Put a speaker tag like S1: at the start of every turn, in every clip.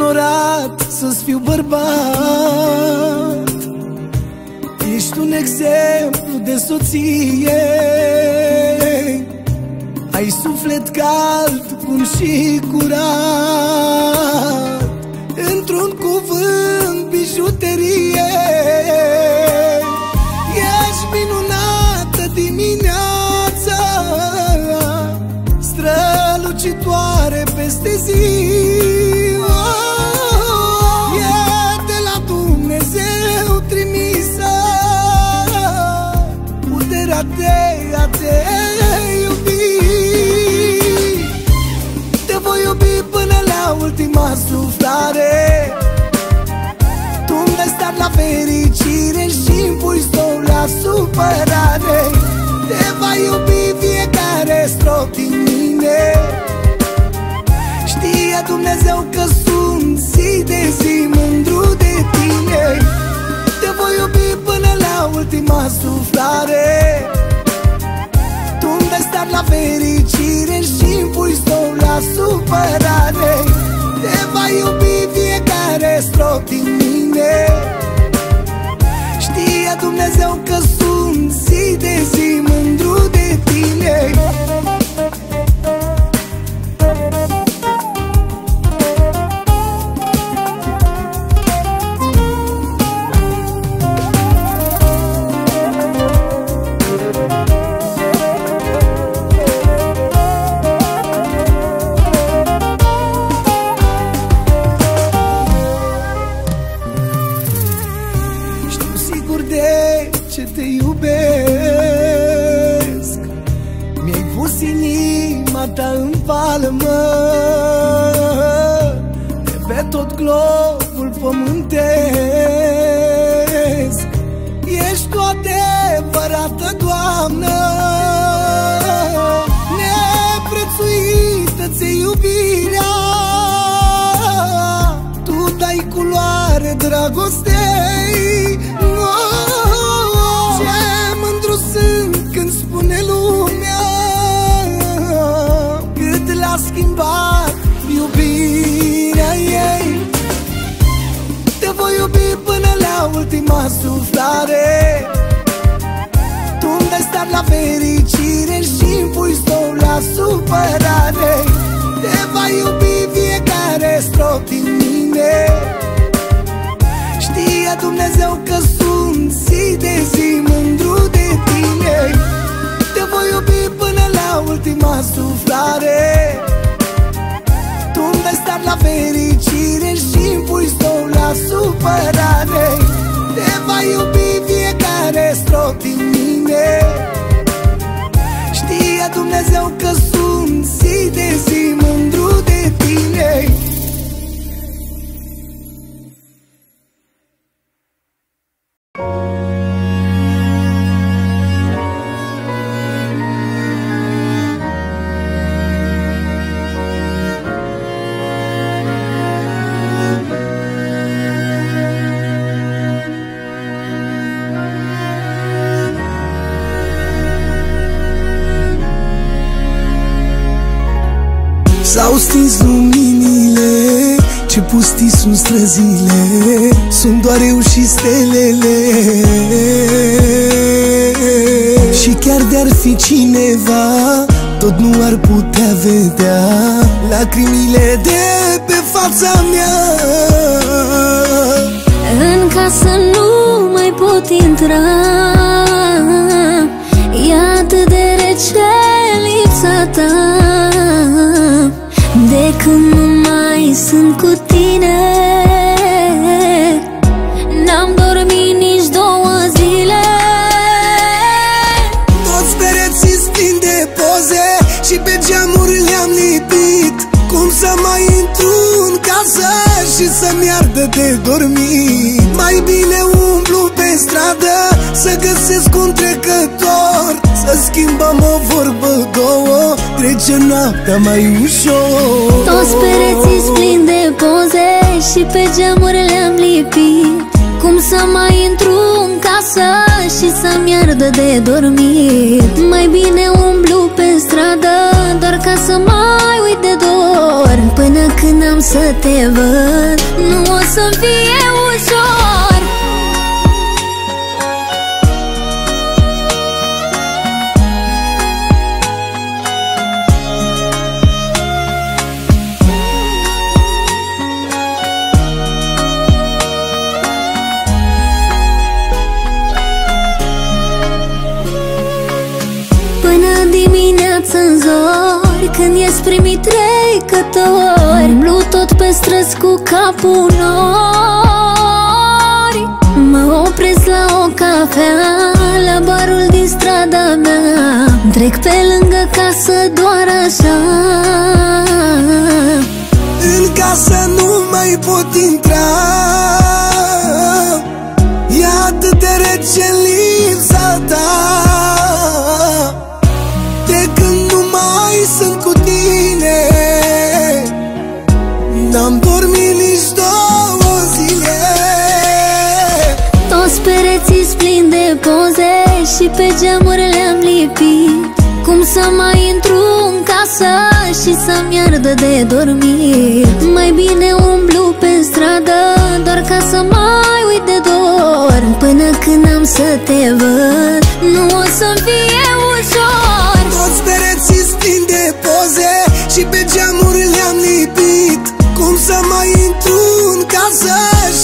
S1: onorat să-ți fiu bărbat. Ești un exemplu de soție. Ai suflet cald, bun și curat. Într-un cuvânt, bijuterie. Ești minunată dimineața Strălucitoare peste zi supărare. Te va iubi fiecare strop din mine. Știe Dumnezeu că sunt zi de zi mândru de tine. Te voi iubi până la ultima suflare. Tu îmi stat la fericire și îmi pui stop la supărare. Te va iubi fiecare strop din mine Știe Dumnezeu că culoare dragostei. Oh, Ce mândru sunt când spune lumea Cât l-a schimbat iubirea ei? Te voi iubi până la ultima suflare. Tu îmi dai stat la fericire și îmi pui stop la supărare. Te va iubi fiecare strop din mine Știe Dumnezeu că sunt zi de zi mândru de S-au stins luminile Ce pustii sunt străzile Sunt doar eu și stelele. Și chiar de-ar fi cineva Tot nu ar putea vedea Lacrimile de pe fața mea.
S2: În casă nu mai pot intra
S1: în casă Și să-mi ardă de dormit. Mai bine umblu pe stradă Să găsesc un trecător Să schimbăm o vorbă, două Trece noaptea mai ușor.
S2: Toți pereții plini de poze Și pe geamuri le-am lipit. Cum să mai intru în casă Și să-mi ardă de dormit? Mai bine umblu pe stradă Doar ca să mai uit de dor Până când am n-am să te văd Nu o să fie ușor. Până dimineață în zori Când ies primii trecători Umblu tot pe străzi cu capul nori. Mă opresc la o cafea La barul din strada mea. Trec pe lângă casă doar așa.
S1: În casă nu mai pot intra N-am dormit nici două zile.
S2: Toți pereții plini de poze Și pe geamuri le-am lipit. Cum să mai intru în casă Și să-mi ardă de dormit? Mai bine umblu pe stradă Doar ca să mai uit de dor. Până când am să te văd Nu o să fie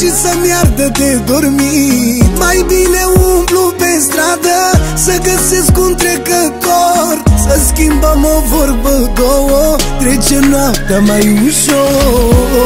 S1: Și să-mi ardă de dormit. Mai bine umblu pe stradă Să găsesc un trecător. Să schimbăm o vorbă, două Trece noaptea mai ușor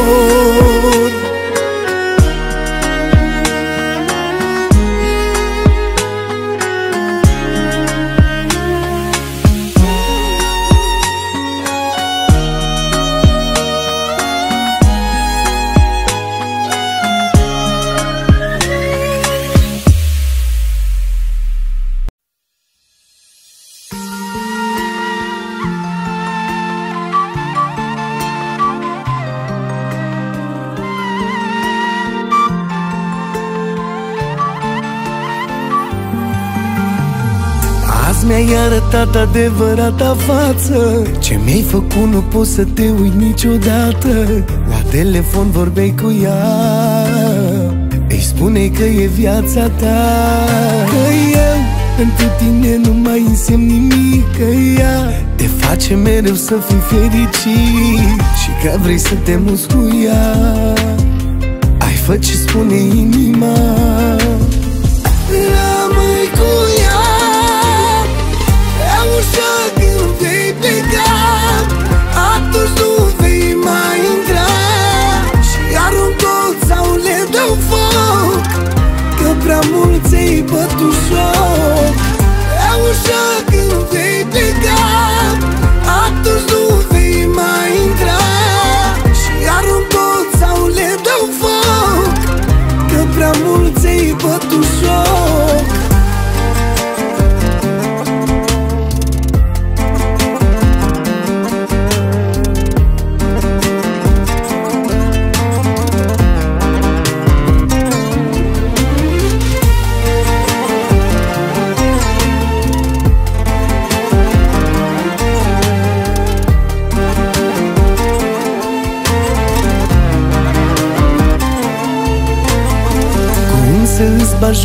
S1: mi-ai arătat adevărata față. Ce mi-ai făcut nu pot să te uit niciodată. La telefon vorbeai cu ea. Îi spune că e viața ta. Că eu pentru tine nu mai însemn nimic. Că ea te face mereu să fii fericit Și că vrei să te muți cu ea. Ai fă ce spune inima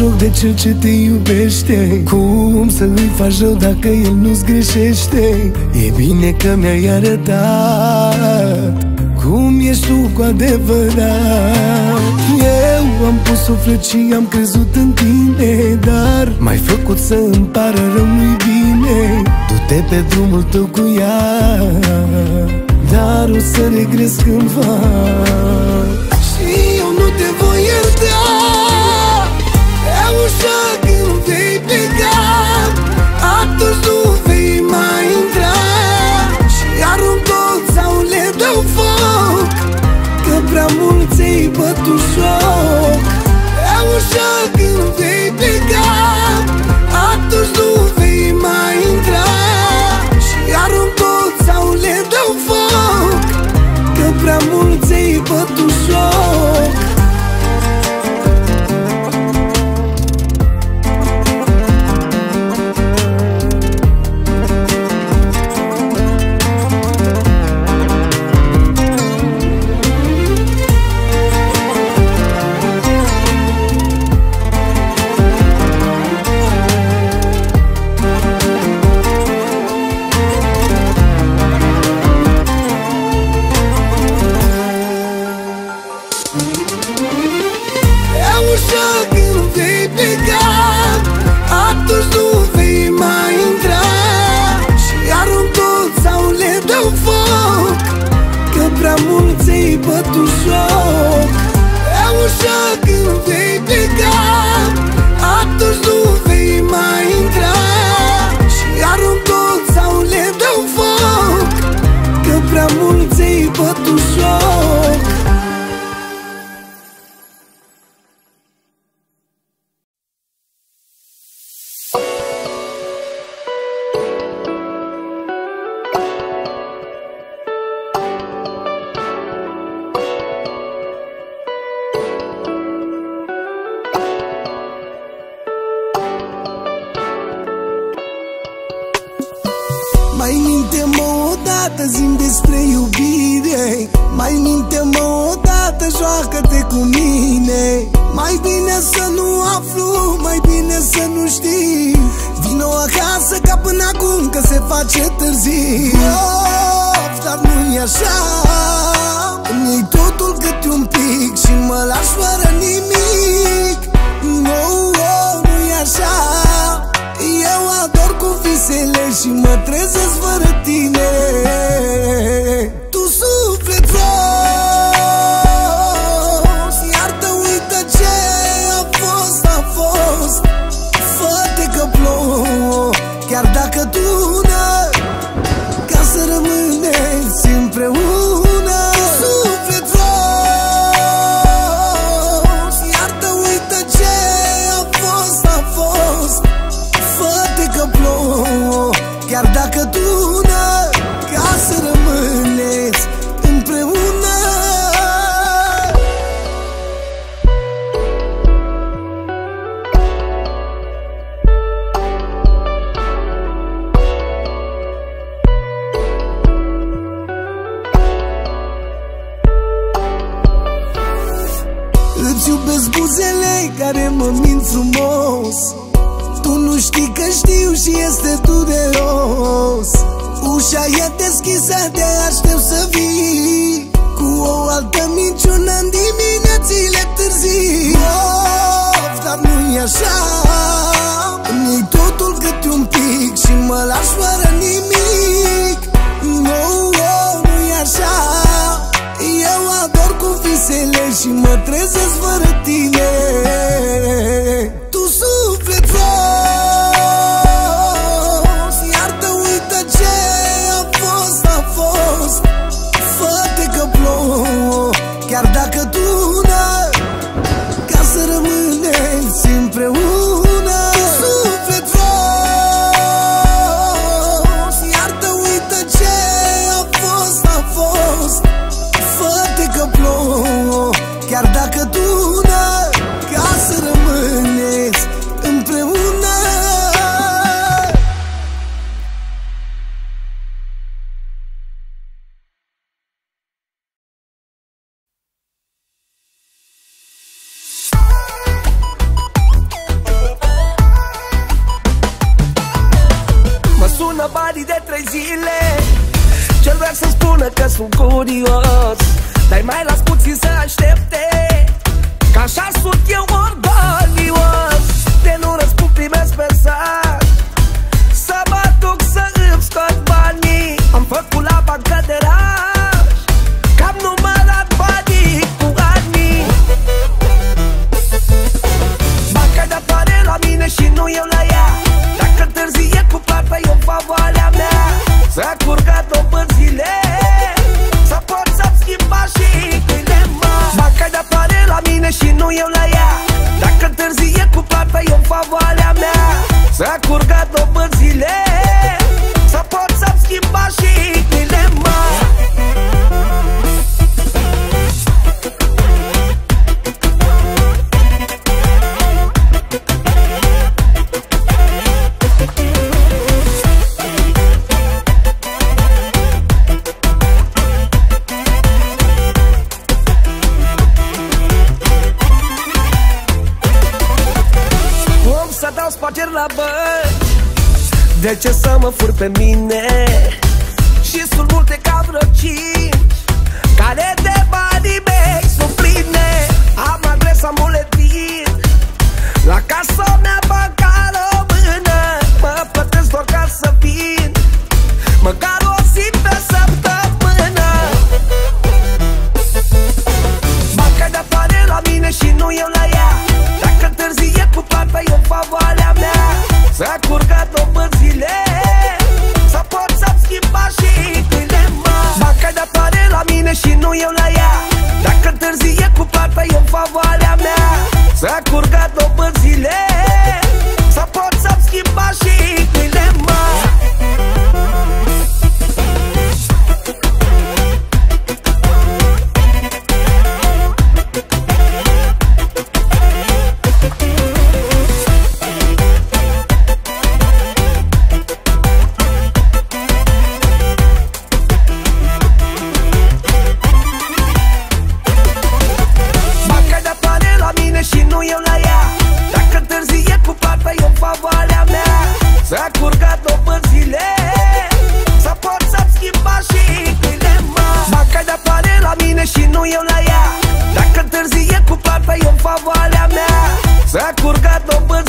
S1: joc de cel ce te iubește. Cum să îi faci rău dacă el nu-ți greșește? E bine că mi-ai arătat Cum ești tu cu adevărat. Eu am pus suflet și am crezut în tine Dar m-ai făcut să îmi pară rău nu bine. Du-te pe drumul tău cu ea Dar o să regres cândva mult ți-ai bătut joc E ușa când vei pleca Atunci nu vei mai intra. Și arunc tot sau le dau foc Că prea mult ți-ai dată zim despre iubire. Mai minte-mă odată, joacă-te cu mine. Mai bine să nu aflu, mai bine să nu știi. Vino acasă ca până acum, că se face târziu. Of, dar nu-i așa. Îmi iei totul câte un pic și mă lași fără nimic. No, oh, nu-i așa. Eu ador cu visele și mă trezesc fără tine. să te aștept să vii. Cu o altă minciună în diminețile târzii. Of, dar nu-i așa. Îmi totul câte un pic și mă lași fără nimic. No, oh, nu-i așa. Eu ador cu visele și mă trezesc fără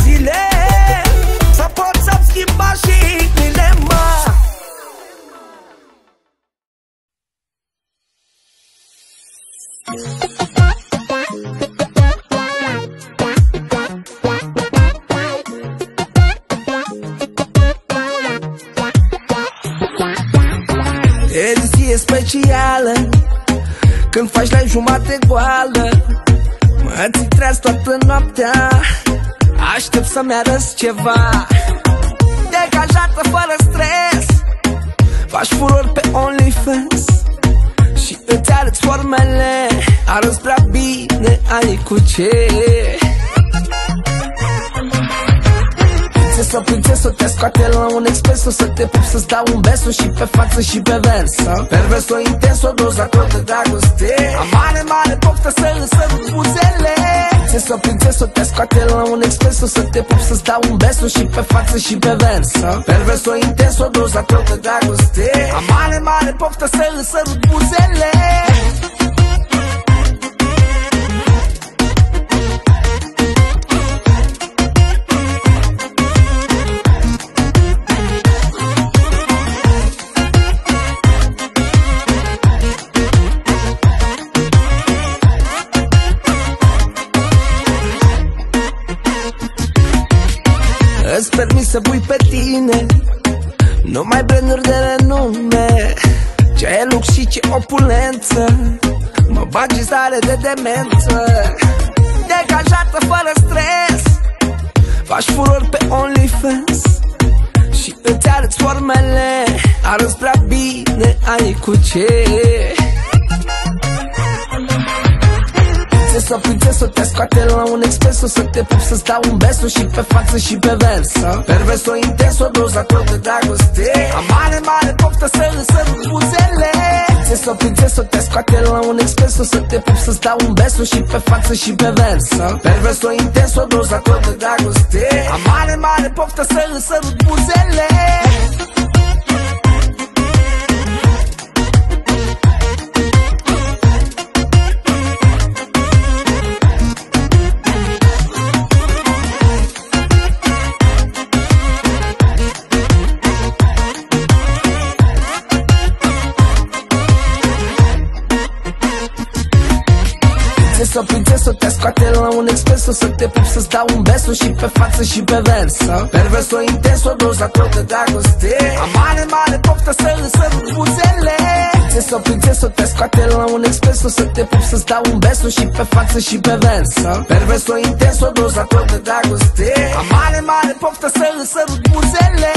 S3: zile Să pot să-mi schimba și dilema E specială Când faci la jumate goală Mă ții treaz toată noaptea. Aștept să-mi arăți ceva. Degajată fără stres. Faci furor pe OnlyFans Și îți arăți formele. Arăți prea bine, ai cu ce Prințesă, prințesă, te scoate la un expreso Să te pup, să-ți dau un beso Și pe față și pe vers. Perverso, intenso, dozator de dragoste. Am mare, mare poftă să îți sărut buzele. Prințesă, prințesă, te scoate la un expreso Să te pup, să-ți dau un beso Și pe față și pe vers. Perverso, intenso, dozator de dragoste. Am mare, mare poftă să îți sărut buzele să pui pe tine. Numai branduri de renume Ce e lux și ce opulență. Mă bagi stare de demență. Degajată fără stres Faci furor pe OnlyFans. Și îți arăți formele Arăți prea bine, ai cu ce Prințesă, prințesă, te scoate la un expreso Să te pup, să-ți dau un beso Și pe față și pe vers Perverso, intenso, dozator de dragoste. Am mare, mare poftă să îți sărut buzele Prințesă, prințesă, te scoate la un expreso Să te pup, să-ți dau un beso Și pe față și pe vers Perverso, intenso, dozator de dragoste. Am mare, mare poftă să îți sărut buzele Prințesă, prințesă, te scoate la un expreso Să te pup, să-ți dau un beso Și pe față și pe vers Perverso, intenso, dozator de dragoste. Am mare, mare poftă să îți sărut buzele. Prințesă, prințesă, te scoate la un expreso Să te pup, să-ți dau un beso Și pe față și pe vers Perverso, intenso, dozator de dragoste. Am mare, mare poftă să îți sărut buzele